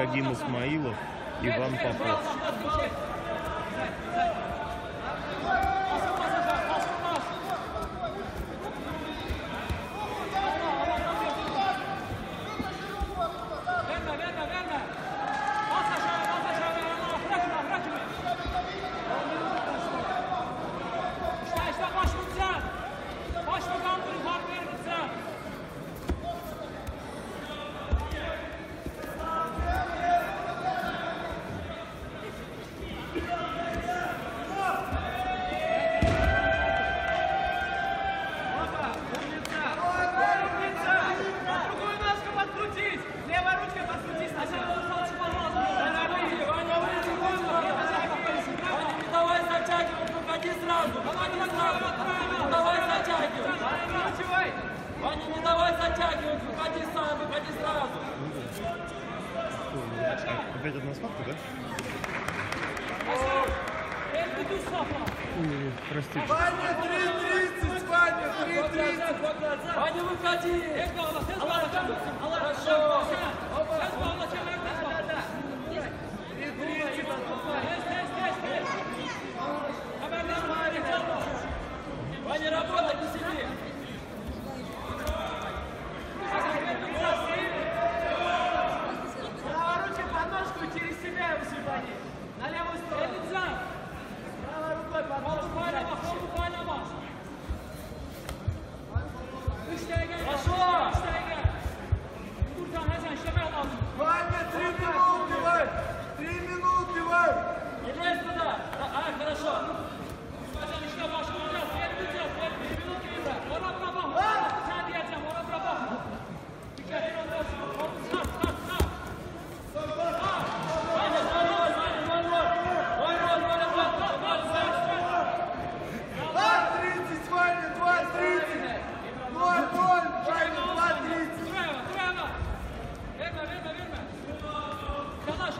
Ибрагим Исмаилов, Иван Попов. Так, опять одна ставка, да? Ой, прости. Ваня, 3.30! Ваня, 3.30! Ваня, выходи! персонаж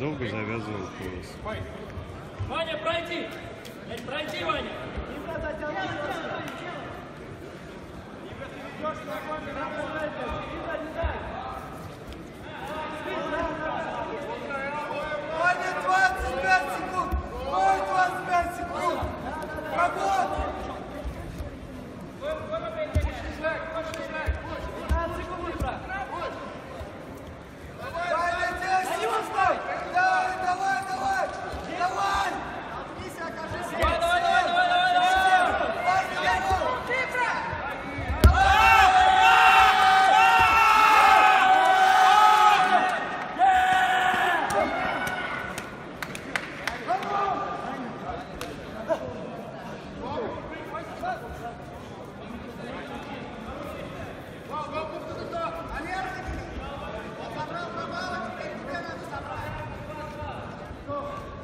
Долго завязывал пояс. Ваня, пройди! Пройди, Ваня! Спасибо. Go!